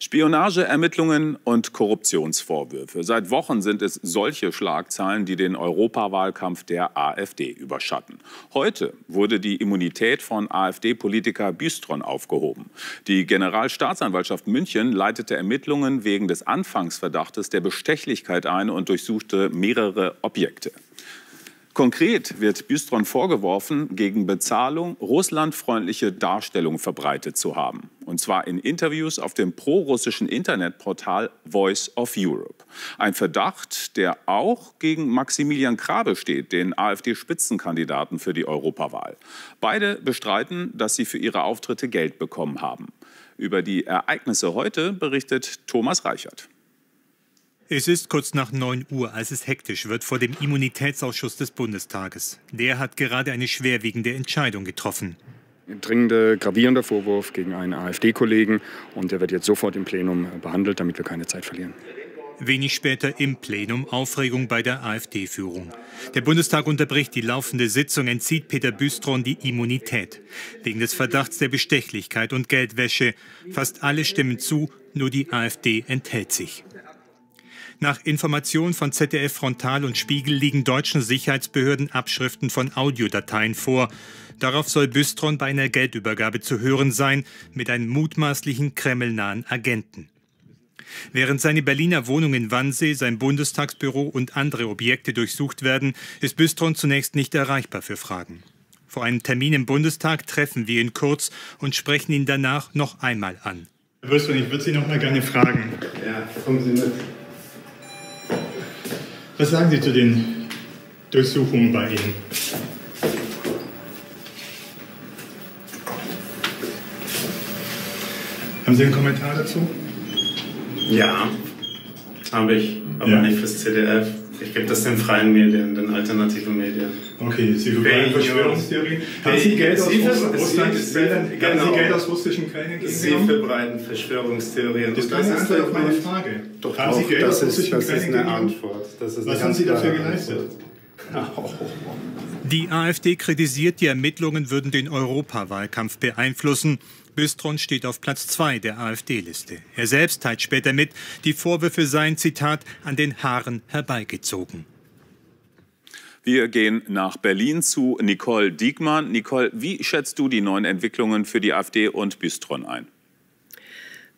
Spionageermittlungen und Korruptionsvorwürfe. Seit Wochen sind es solche Schlagzeilen, die den Europawahlkampf der AfD überschatten. Heute wurde die Immunität von AfD-Politiker Büstron aufgehoben. Die Generalstaatsanwaltschaft München leitete Ermittlungen wegen des Anfangsverdachtes der Bestechlichkeit ein und durchsuchte mehrere Objekte. Konkret wird Bystron vorgeworfen, gegen Bezahlung russlandfreundliche Darstellung verbreitet zu haben. Und zwar in Interviews auf dem prorussischen Internetportal Voice of Europe. Ein Verdacht, der auch gegen Maximilian Krabe steht, den AfD-Spitzenkandidaten für die Europawahl. Beide bestreiten, dass sie für ihre Auftritte Geld bekommen haben. Über die Ereignisse heute berichtet Thomas Reichert. Es ist kurz nach 9 Uhr, als es hektisch wird vor dem Immunitätsausschuss des Bundestages. Der hat gerade eine schwerwiegende Entscheidung getroffen. Ein dringender, gravierender Vorwurf gegen einen AfD-Kollegen und der wird jetzt sofort im Plenum behandelt, damit wir keine Zeit verlieren. Wenig später im Plenum Aufregung bei der AfD-Führung. Der Bundestag unterbricht die laufende Sitzung, entzieht Peter Büstron die Immunität. Wegen des Verdachts der Bestechlichkeit und Geldwäsche. Fast alle stimmen zu, nur die AfD enthält sich. Nach Informationen von ZDF Frontal und Spiegel liegen deutschen Sicherheitsbehörden Abschriften von Audiodateien vor. Darauf soll Büstron bei einer Geldübergabe zu hören sein mit einem mutmaßlichen kremlnahen Agenten. Während seine Berliner Wohnung in Wannsee, sein Bundestagsbüro und andere Objekte durchsucht werden, ist Büstron zunächst nicht erreichbar für Fragen. Vor einem Termin im Bundestag treffen wir ihn kurz und sprechen ihn danach noch einmal an. Herr Büstron, ich würde Sie noch mal gerne fragen. Ja, kommen Sie mit. Was sagen Sie zu den Durchsuchungen bei Ihnen? Haben Sie einen Kommentar dazu? Ja, habe ich, aber ja. nicht fürs CDF. Ich gebe das den freien Medien, den alternativen Medien. Okay, Sie verbreiten Verschwörungstheorien. Haben Sie Geld aus, Russland, genau. Sie Geld aus russischen Quellen Sie verbreiten Verschwörungstheorien. Das ist keine Antwort auf meine Frage. Doch, haben Sie Geld aus russischen Quellen Das ist eine Antwort. Ist Was haben Sie dafür geleistet? Die AfD kritisiert, die Ermittlungen würden den Europawahlkampf beeinflussen. Büstron steht auf Platz zwei der AfD-Liste. Er selbst teilt später mit, die Vorwürfe seien, Zitat, an den Haaren herbeigezogen. Wir gehen nach Berlin zu Nicole Diekmann. Nicole, wie schätzt du die neuen Entwicklungen für die AfD und Büstron ein?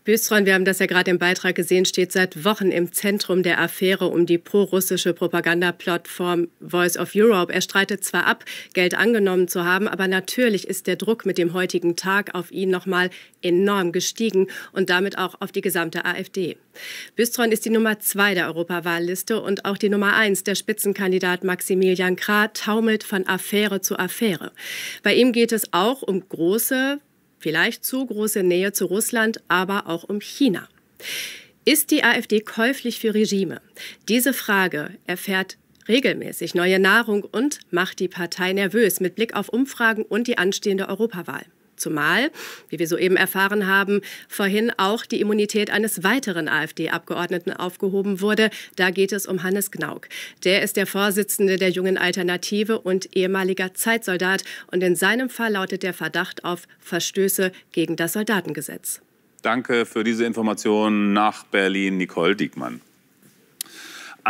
Büstron, wir haben das ja gerade im Beitrag gesehen, steht seit Wochen im Zentrum der Affäre um die prorussische Propagandaplattform Voice of Europe. Er streitet zwar ab, Geld angenommen zu haben, aber natürlich ist der Druck mit dem heutigen Tag auf ihn nochmal enorm gestiegen und damit auch auf die gesamte AfD. Büstron ist die Nummer zwei der Europawahlliste und auch die Nummer eins. Der Spitzenkandidat Maximilian Krah taumelt von Affäre zu Affäre. Bei ihm geht es auch um große vielleicht zu große Nähe zu Russland, aber auch um China. Ist die AfD käuflich für Regime? Diese Frage erfährt regelmäßig neue Nahrung und macht die Partei nervös mit Blick auf Umfragen und die anstehende Europawahl. Zumal, wie wir soeben erfahren haben, vorhin auch die Immunität eines weiteren AfD-Abgeordneten aufgehoben wurde. Da geht es um Hannes Gnauk. Der ist der Vorsitzende der Jungen Alternative und ehemaliger Zeitsoldat. Und in seinem Fall lautet der Verdacht auf Verstöße gegen das Soldatengesetz. Danke für diese Information nach Berlin, Nicole Diekmann.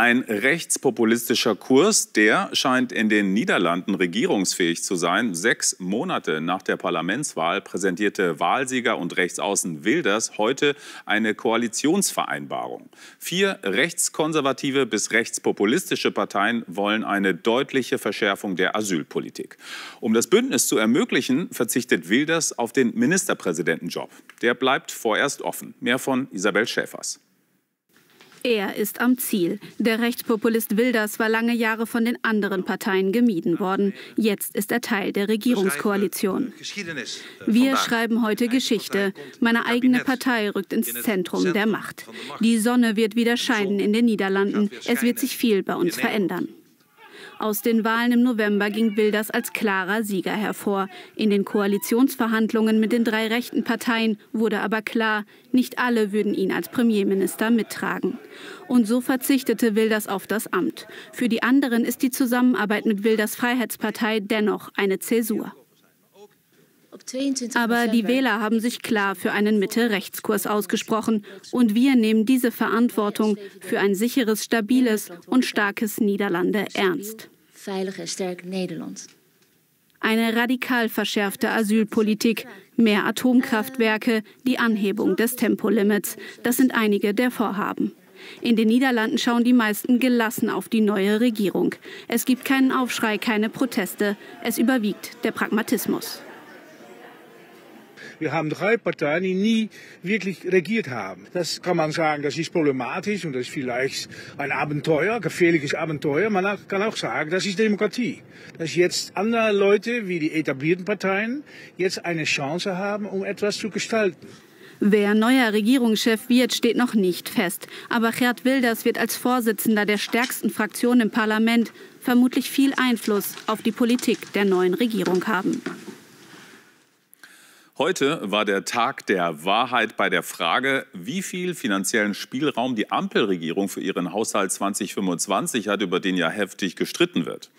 Ein rechtspopulistischer Kurs, der scheint in den Niederlanden regierungsfähig zu sein. Sechs Monate nach der Parlamentswahl präsentierte Wahlsieger und Rechtsaußen Wilders heute eine Koalitionsvereinbarung. Vier rechtskonservative bis rechtspopulistische Parteien wollen eine deutliche Verschärfung der Asylpolitik. Um das Bündnis zu ermöglichen, verzichtet Wilders auf den Ministerpräsidentenjob. Der bleibt vorerst offen. Mehr von Isabel Schäfers. Er ist am Ziel. Der Rechtspopulist Wilders war lange Jahre von den anderen Parteien gemieden worden. Jetzt ist er Teil der Regierungskoalition. Wir schreiben heute Geschichte. Meine eigene Partei rückt ins Zentrum der Macht. Die Sonne wird wieder scheinen in den Niederlanden. Es wird sich viel bei uns verändern. Aus den Wahlen im November ging Wilders als klarer Sieger hervor. In den Koalitionsverhandlungen mit den drei rechten Parteien wurde aber klar, nicht alle würden ihn als Premierminister mittragen. Und so verzichtete Wilders auf das Amt. Für die anderen ist die Zusammenarbeit mit Wilders Freiheitspartei dennoch eine Zäsur. Aber die Wähler haben sich klar für einen Mitte-Rechts-Kurs ausgesprochen. Und wir nehmen diese Verantwortung für ein sicheres, stabiles und starkes Niederlande ernst. Eine radikal verschärfte Asylpolitik, mehr Atomkraftwerke, die Anhebung des Tempolimits. Das sind einige der Vorhaben. In den Niederlanden schauen die meisten gelassen auf die neue Regierung. Es gibt keinen Aufschrei, keine Proteste. Es überwiegt der Pragmatismus. Wir haben drei Parteien, die nie wirklich regiert haben. Das kann man sagen, das ist problematisch und das ist vielleicht ein Abenteuer, gefährliches Abenteuer. Man kann auch sagen, das ist Demokratie. Dass jetzt andere Leute wie die etablierten Parteien jetzt eine Chance haben, um etwas zu gestalten. Wer neuer Regierungschef wird, steht noch nicht fest. Aber Gerd Wilders wird als Vorsitzender der stärksten Fraktion im Parlament vermutlich viel Einfluss auf die Politik der neuen Regierung haben. Heute war der Tag der Wahrheit bei der Frage, wie viel finanziellen Spielraum die Ampelregierung für ihren Haushalt 2025 hat, über den ja heftig gestritten wird.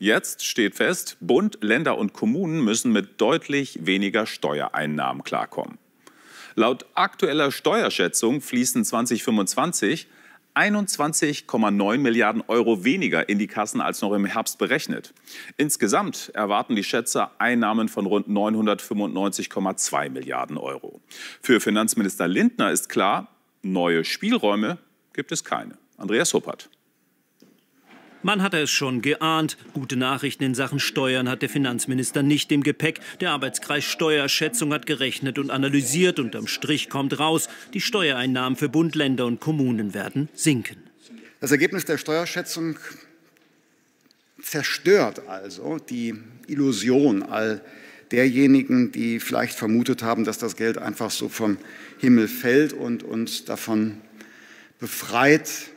Jetzt steht fest, Bund, Länder und Kommunen müssen mit deutlich weniger Steuereinnahmen klarkommen. Laut aktueller Steuerschätzung fließen 2025 21,9 Milliarden Euro weniger in die Kassen als noch im Herbst berechnet. Insgesamt erwarten die Schätzer Einnahmen von rund 995,2 Milliarden Euro. Für Finanzminister Lindner ist klar, neue Spielräume gibt es keine. Andreas Huppert. Man hatte es schon geahnt. Gute Nachrichten in Sachen Steuern hat der Finanzminister nicht im Gepäck. Der Arbeitskreis Steuerschätzung hat gerechnet und analysiert. Unterm Strich kommt raus, die Steuereinnahmen für Bund, Länder und Kommunen werden sinken. Das Ergebnis der Steuerschätzung zerstört also die Illusion all derjenigen, die vielleicht vermutet haben, dass das Geld einfach so vom Himmel fällt und uns davon befreit,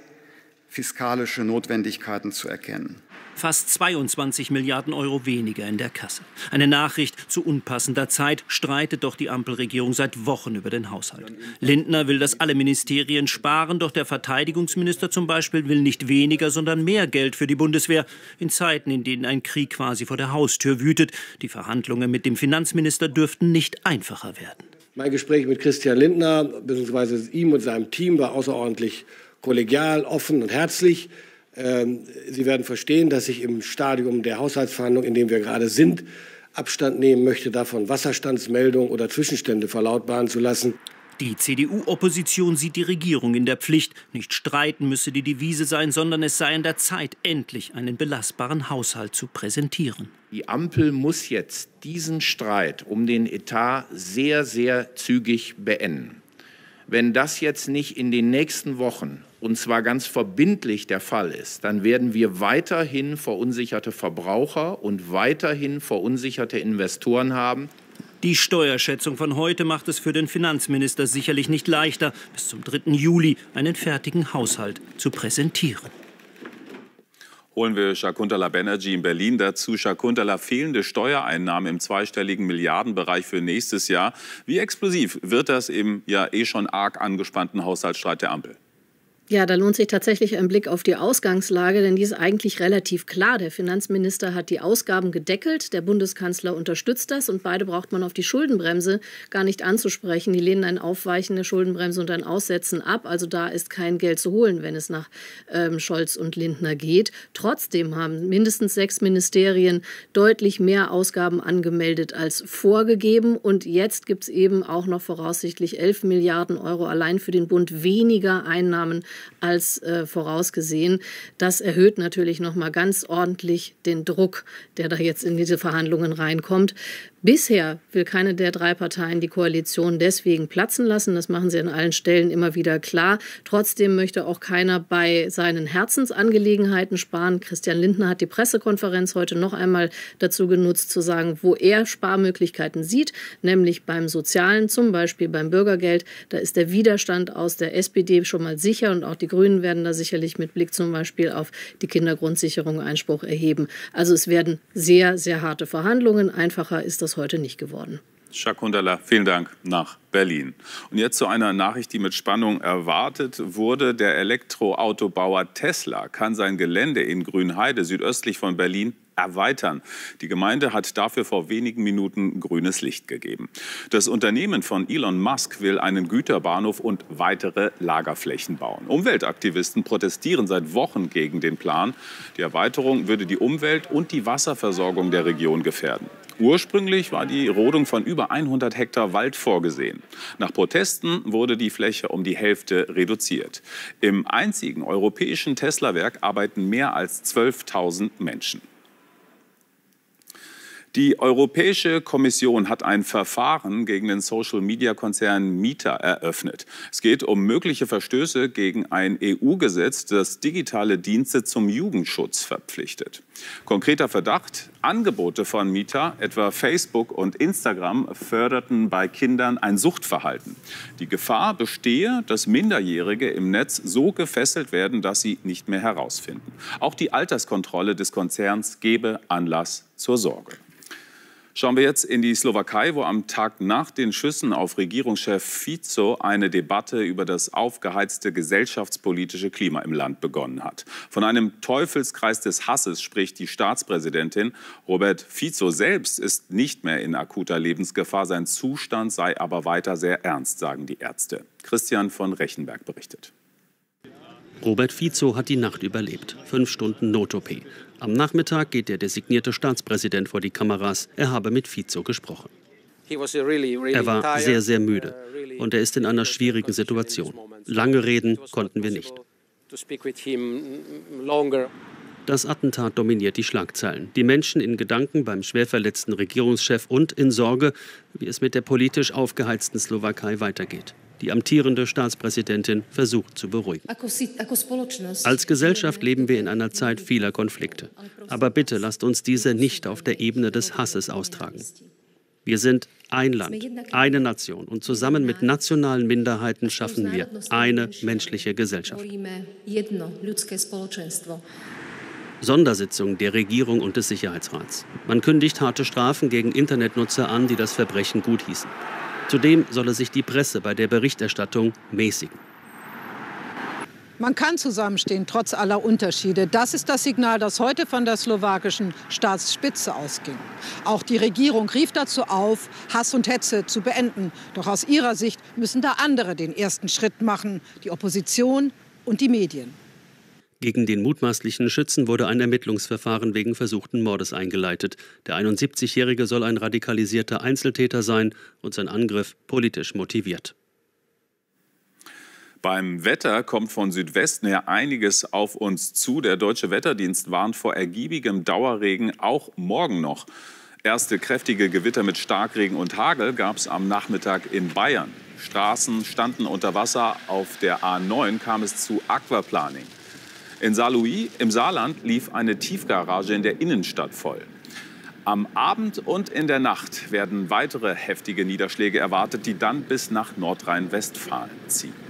fiskalische Notwendigkeiten zu erkennen. Fast 22 Milliarden Euro weniger in der Kasse. Eine Nachricht zu unpassender Zeit streitet doch die Ampelregierung seit Wochen über den Haushalt. Lindner will, dass alle Ministerien sparen, doch der Verteidigungsminister zum Beispiel will nicht weniger, sondern mehr Geld für die Bundeswehr. In Zeiten, in denen ein Krieg quasi vor der Haustür wütet. Die Verhandlungen mit dem Finanzminister dürften nicht einfacher werden. Mein Gespräch mit Christian Lindner bzw. ihm und seinem Team war außerordentlich kollegial, offen und herzlich. Ähm, Sie werden verstehen, dass ich im Stadium der Haushaltsverhandlungen, in dem wir gerade sind, Abstand nehmen möchte, davon Wasserstandsmeldungen oder Zwischenstände verlautbaren zu lassen. Die CDU-Opposition sieht die Regierung in der Pflicht. Nicht streiten müsse die Devise sein, sondern es sei an der Zeit, endlich einen belastbaren Haushalt zu präsentieren. Die Ampel muss jetzt diesen Streit um den Etat sehr, sehr zügig beenden. Wenn das jetzt nicht in den nächsten Wochen und zwar ganz verbindlich der Fall ist, dann werden wir weiterhin verunsicherte Verbraucher und weiterhin verunsicherte Investoren haben. Die Steuerschätzung von heute macht es für den Finanzminister sicherlich nicht leichter, bis zum 3. Juli einen fertigen Haushalt zu präsentieren. Holen wir Shakuntala Banerjee in Berlin dazu. Shakuntala, fehlende Steuereinnahmen im zweistelligen Milliardenbereich für nächstes Jahr. Wie explosiv wird das im ja eh schon arg angespannten Haushaltsstreit der Ampel? Ja, da lohnt sich tatsächlich ein Blick auf die Ausgangslage, denn die ist eigentlich relativ klar. Der Finanzminister hat die Ausgaben gedeckelt, der Bundeskanzler unterstützt das und beide braucht man auf die Schuldenbremse gar nicht anzusprechen. Die lehnen ein Aufweichen der Schuldenbremse und ein Aussetzen ab. Also da ist kein Geld zu holen, wenn es nach ähm, Scholz und Lindner geht. Trotzdem haben mindestens sechs Ministerien deutlich mehr Ausgaben angemeldet als vorgegeben. Und jetzt gibt es eben auch noch voraussichtlich 11 Milliarden Euro allein für den Bund weniger Einnahmen als äh, vorausgesehen. Das erhöht natürlich noch mal ganz ordentlich den Druck, der da jetzt in diese Verhandlungen reinkommt. Bisher will keine der drei Parteien die Koalition deswegen platzen lassen. Das machen sie an allen Stellen immer wieder klar. Trotzdem möchte auch keiner bei seinen Herzensangelegenheiten sparen. Christian Lindner hat die Pressekonferenz heute noch einmal dazu genutzt, zu sagen, wo er Sparmöglichkeiten sieht, nämlich beim Sozialen, zum Beispiel beim Bürgergeld. Da ist der Widerstand aus der SPD schon mal sicher und auch die Grünen werden da sicherlich mit Blick zum Beispiel auf die Kindergrundsicherung Einspruch erheben. Also es werden sehr, sehr harte Verhandlungen. Einfacher ist das das heute nicht geworden. Hundala, vielen Dank nach Berlin. Und jetzt zu einer Nachricht, die mit Spannung erwartet wurde. Der Elektroautobauer Tesla kann sein Gelände in Grünheide südöstlich von Berlin erweitern. Die Gemeinde hat dafür vor wenigen Minuten grünes Licht gegeben. Das Unternehmen von Elon Musk will einen Güterbahnhof und weitere Lagerflächen bauen. Umweltaktivisten protestieren seit Wochen gegen den Plan. Die Erweiterung würde die Umwelt und die Wasserversorgung der Region gefährden. Ursprünglich war die Rodung von über 100 Hektar Wald vorgesehen. Nach Protesten wurde die Fläche um die Hälfte reduziert. Im einzigen europäischen Tesla-Werk arbeiten mehr als 12.000 Menschen. Die Europäische Kommission hat ein Verfahren gegen den Social-Media-Konzern Meta eröffnet. Es geht um mögliche Verstöße gegen ein EU-Gesetz, das digitale Dienste zum Jugendschutz verpflichtet. Konkreter Verdacht, Angebote von Meta, etwa Facebook und Instagram, förderten bei Kindern ein Suchtverhalten. Die Gefahr bestehe, dass Minderjährige im Netz so gefesselt werden, dass sie nicht mehr herausfinden. Auch die Alterskontrolle des Konzerns gebe Anlass zur Sorge. Schauen wir jetzt in die Slowakei, wo am Tag nach den Schüssen auf Regierungschef Fico eine Debatte über das aufgeheizte gesellschaftspolitische Klima im Land begonnen hat. Von einem Teufelskreis des Hasses spricht die Staatspräsidentin. Robert Fico selbst ist nicht mehr in akuter Lebensgefahr. Sein Zustand sei aber weiter sehr ernst, sagen die Ärzte. Christian von Rechenberg berichtet. Robert Fico hat die Nacht überlebt. Fünf Stunden Not-OP. Am Nachmittag geht der designierte Staatspräsident vor die Kameras. Er habe mit Fico gesprochen. Er war sehr, sehr müde und er ist in einer schwierigen Situation. Lange reden konnten wir nicht. Das Attentat dominiert die Schlagzeilen. Die Menschen in Gedanken beim schwerverletzten Regierungschef und in Sorge, wie es mit der politisch aufgeheizten Slowakei weitergeht. Die amtierende Staatspräsidentin versucht zu beruhigen. Als Gesellschaft leben wir in einer Zeit vieler Konflikte. Aber bitte lasst uns diese nicht auf der Ebene des Hasses austragen. Wir sind ein Land, eine Nation und zusammen mit nationalen Minderheiten schaffen wir eine menschliche Gesellschaft. Sondersitzung der Regierung und des Sicherheitsrats. Man kündigt harte Strafen gegen Internetnutzer an, die das Verbrechen guthießen. Zudem solle sich die Presse bei der Berichterstattung mäßigen. Man kann zusammenstehen, trotz aller Unterschiede. Das ist das Signal, das heute von der slowakischen Staatsspitze ausging. Auch die Regierung rief dazu auf, Hass und Hetze zu beenden. Doch aus ihrer Sicht müssen da andere den ersten Schritt machen, die Opposition und die Medien. Gegen den mutmaßlichen Schützen wurde ein Ermittlungsverfahren wegen versuchten Mordes eingeleitet. Der 71-Jährige soll ein radikalisierter Einzeltäter sein und sein Angriff politisch motiviert. Beim Wetter kommt von Südwesten her einiges auf uns zu. Der Deutsche Wetterdienst warnt vor ergiebigem Dauerregen auch morgen noch. Erste kräftige Gewitter mit Starkregen und Hagel gab es am Nachmittag in Bayern. Straßen standen unter Wasser. Auf der A9 kam es zu Aquaplaning. In Saarlouis im Saarland lief eine Tiefgarage in der Innenstadt voll. Am Abend und in der Nacht werden weitere heftige Niederschläge erwartet, die dann bis nach Nordrhein-Westfalen ziehen.